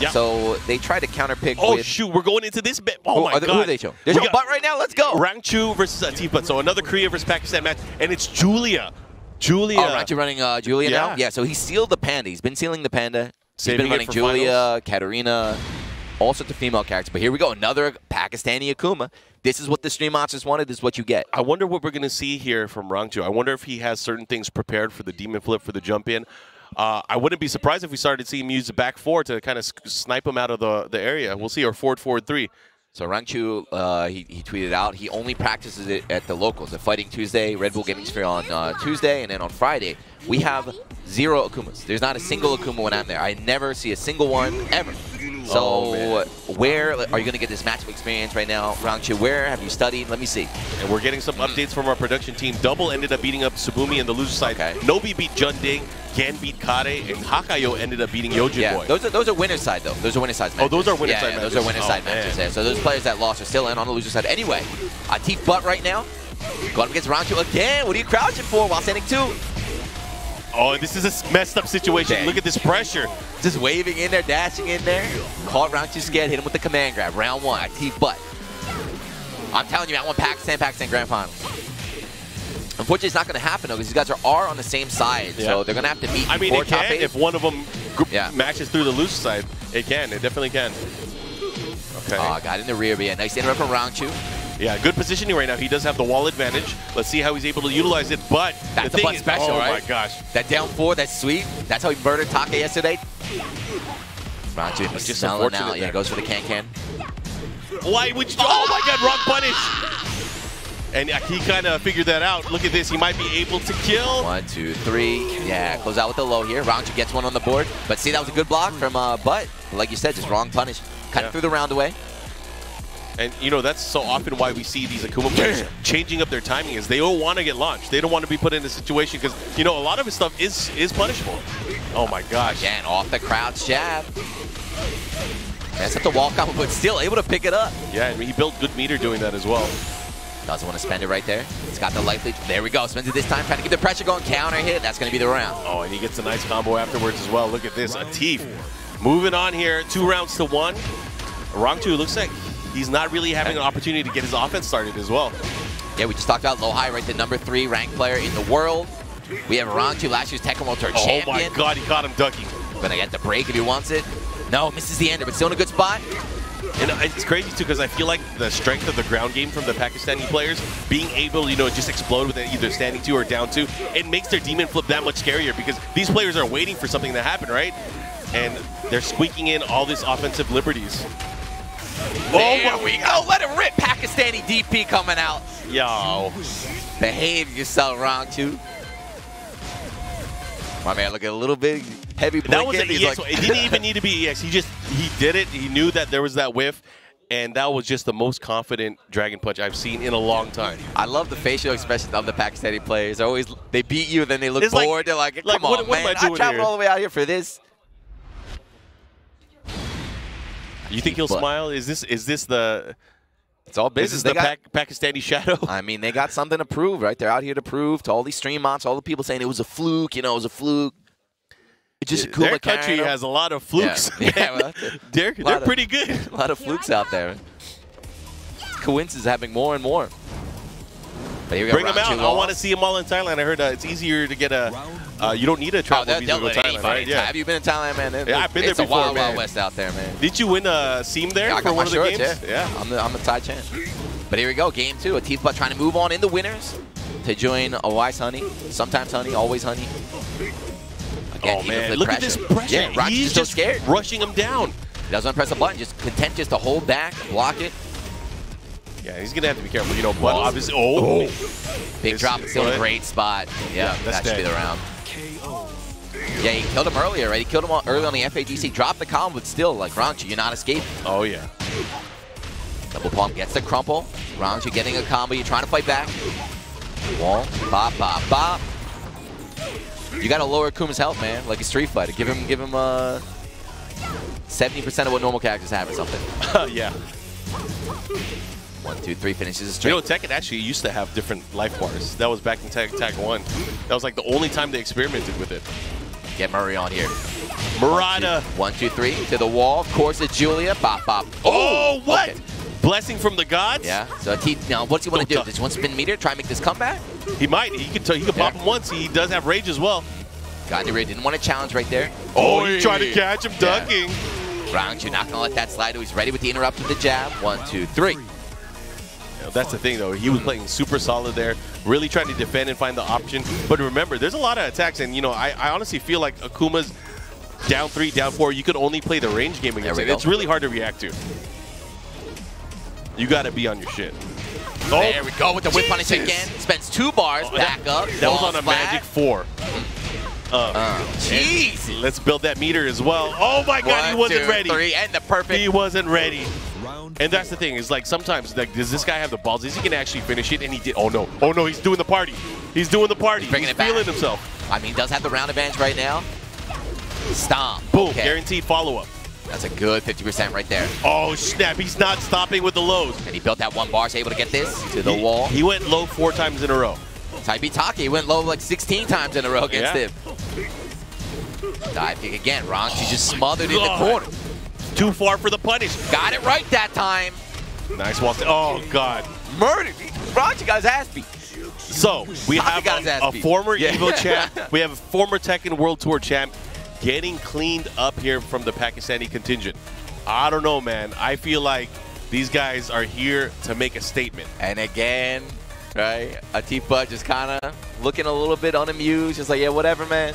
Yeah. So they try to counterpick Oh with... shoot, we're going into this bit. Oh Who my they- god. who are they We showing got butt right now. Let's go. Rangchu versus Atifa. So another Korea versus Pakistan match, and it's Julia. Julia. Oh, Rangchu running uh, Julia now? Yeah. Yeah, so he sealed the Panda. He's been sealing the Panda. Saving He's been running Julia, Katarina, all sorts of female characters. But here we go, another Pakistani Akuma. This is what the Stream Monsters wanted. This is what you get. I wonder what we're going to see here from Rangchu. I wonder if he has certain things prepared for the demon flip for the jump in. Uh, I wouldn't be surprised if we started seeing him use the back four to kind of snipe him out of the, the area. We'll see, or forward forward three. So Rangchu, uh, he, he tweeted out, he only practices it at the locals, at Fighting Tuesday, Red Bull Gaming Sphere on uh, Tuesday, and then on Friday, we have zero Akumas. There's not a single Akuma when I'm there. I never see a single one, ever. So Oh, where are you going to get this matchup experience right now, Rangchu? Where have you studied? Let me see. And we're getting some updates from our production team. Double ended up beating up Subumi in the loser side. Okay. Nobi beat Junding, Gan beat Kare, and Hakayo ended up beating Yojin Yeah, Boy. those are those are winner side though. Those are winner side matches. Oh, those are winner yeah, side yeah, Those matches. are winner Oh, side man. matches. Yeah. So those players that lost are still in on the loser side. Anyway, Atif Butt right now. Going up against Rangchu again. What are you crouching for while standing two? Oh, this is a messed up situation. Dang. Look at this pressure. Just waving in there, dashing in there. Caught round two scared, hit him with the command grab. Round one, Atif Butt. I'm telling you, I want Pakistan, Pakistan Grand Final. Unfortunately, it's not going to happen though, because these guys are, are on the same side, so they're going to have to meet I mean, it can. If one of them Yeah. matches through the loose side, it can. It definitely can. Okay. Oh, got in the rear, but yeah, nice interrupt from Rangchu. Yeah, good positioning right now. He does have the wall advantage. Let's see how he's able to utilize it. But That's the a thing butt is, special, oh right? my gosh, That down four, that's sweet. That's how he murdered Taka yesterday. Rangchu It's just unfortunate out. Yeah, goes for the can-can. why would you? Oh my God, wrong punish. And he kind of figured that out. Look at this. He might be able to kill. One, two, three. Yeah, close out with the low here. Rangchu gets one on the board. But see, that was a good block from uh, Butt. Like you said, just wrong punish. Kind Yeah. of threw the round away. And you know that's so often why we see these Akuma players changing up their timing is they don't want to get launched. They don't want to be put in a situation because you know a lot of his stuff is is punishable. Oh my gosh. Again, off the crouch jab. That's at the wall combo, but still able to pick it up. Yeah, and he built good meter doing that as well. Doesn't want to spend it right there. It's got the lead. There we go. Spends it this time, trying to keep the pressure going. Counter hit. That's going to be the round. Oh, and he gets a nice combo afterwards as well. Look at this, Atif. Moving on here, two rounds to one. Rangchu looks like he's not really having an opportunity to get his offense started as well. Yeah, we just talked about High, right? The number three ranked player in the world. We have Rangchu, last year's Tekken World Tour Oh champion. my God, he caught him ducking. Gonna get the break if he wants it. No, misses the ender, but still in a good spot. And uh, it's crazy too because I feel like the strength of the ground game from the Pakistani players being able, you know, just explode with it, either standing two or down two, it makes their demon flip that much scarier because these players are waiting for something to happen, right? And they're squeaking in all these offensive liberties. There my we go. Let it rip. Pakistani DP coming out. Yo. Behave yourself, Rangchu. My man, look at a little bit heavy That was an EX. like- it didn't even need to be EX. He just he did it. He knew that there was that whiff, and that was just the most confident Dragon Punch I've seen in a long time. I love the facial expressions of the Pakistani players. They're always they beat you, then they look It's like- bored. They're like, "Come like, on, what- man! I doing traveled here?" all the way out here for this." You think he'll But- smile? Is this is this the It's all is business. this They the got, Pak- Pakistani shadow? I mean, they got something to prove, right? They're out here to prove to all these stream mods, all the people saying it was a fluke. You know, it was a fluke. It's just a Their country has a lot of flukes. Yeah, yeah, well, they're they're of- pretty good. a lot of flukes out there. Coincidence having more and more. But here we go. Bring them out. I want to see them all in Thailand. I heard uh, it's easier to get a. Uh, you don't need a Oh, travel they're, visa to go Thailand, right? it. Yeah. Have you been in Thailand, man? Yeah, I've been there it's a before, wild, man. wild west out there, man. Did you win a seam there Yeah, for one of the games? yeah. I'm the, I'm the Thai champ. But here we go, game two. Atif Butt trying to move on in the winners to join Awais Honey. Sometimes Honey, always Honey. Again, Oh man, look at this pressure. Yeah, He's so just scared. rushing him down. He doesn't press a button, just content just to hold back, block it. Yeah, he's gonna have to be careful. You know, but Oh. obviously, oh, Big It's drop, still in a great spot. Yeah, Yeah, that should be the round. KO. Yeah, he killed him earlier, right? He killed him early on the FADC, dropped the combo, but still, like, Rangchu, you're not escaping. oh yeah. Double palm gets the crumple. You're getting a combo. You're trying to fight back. Wall. Bop, bop, bop. You got to lower Kuma's health, man. Like a Street Fighter. Give him, give him uh, 70% of what normal characters have or something. yeah. One, two, three finishes a You straight. know, Tekken actually used to have different life bars. That was back in Tag Tag One. That was like the only time they experimented with it. Get Murray on here. Murata. One, two, three. To the wall. Of course, it's Julia. Bop, bop. Oh, oh, what? okay. Blessing from the gods? Yeah. So T, now, what's he want to do? Don't Does he want to spin meter? Try and make this comeback? He might. He could. He could pop him once. He does have rage as well. Gandhi Ray didn't want to challenge right there. Oh, he tried to catch him Yeah. ducking. Round, you're not going to let that slide. He's ready with the interrupt with the jab. One, two, three. That's the thing, though. He was playing super solid there, really trying to defend and find the option. But remember, there's a lot of attacks, and you know, I, I honestly feel like Akuma's down three, down four. You could only play the range game against it. go. It's really hard to react to. You got to be on your shit. Oh, There we go with the whip punish Jesus. again. Spends two bars. Oh, back that, up. That was on a flat. magic four. Uh, Uh, Jeez. let's build that meter as well. Oh my God, he wasn't two, ready. Three, and the perfect. He wasn't ready. And that's the thing is like sometimes like does this guy have the balls? Is he gonna actually finish it? And he did. Oh no! Oh no! He's doing the party. He's doing the party. He's bringing He's it back. feeling himself. I mean, he does have the round advantage right now. Stomp. Boom! Okay. Guaranteed follow up. That's a good 50% right there. Oh snap! He's not stopping with the lows. And he built that one bar, so able to get this to the He- wall. He went low four times in a row. Taibitaki went low like 16 times in a row against Yeah. him. Dive kick again. Rangchu just smothered in the corner. Too far for the punish. Got it right that time. Nice wall. Oh god. Murdered. Rangchu got his ass beat. So we have got his ass a, a former Yeah. Evo champ. We have a former Tekken World Tour champ getting cleaned up here from the Pakistani contingent. I don't know, man. I feel like these guys are here to make a statement. And again, right, Atifa just kind of looking a little bit unamused, just like, yeah, whatever, man.